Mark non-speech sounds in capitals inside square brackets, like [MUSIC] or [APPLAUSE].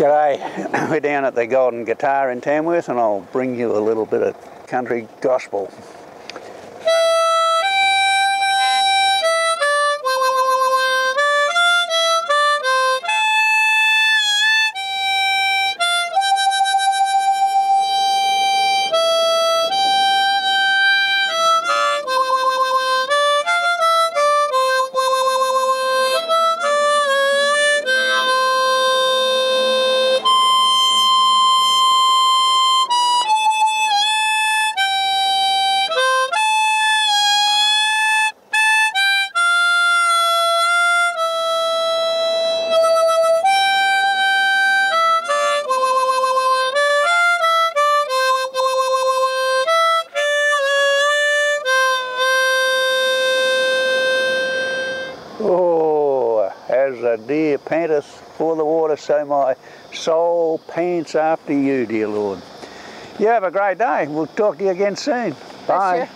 G'day, [CLEARS THROAT] we're down at the Golden Guitar in Tamworth and I'll bring you a little bit of country gospel. Oh, as the deer panteth for the water, so my soul pants after you, dear Lord. You have a great day. We'll talk to you again soon. Bye.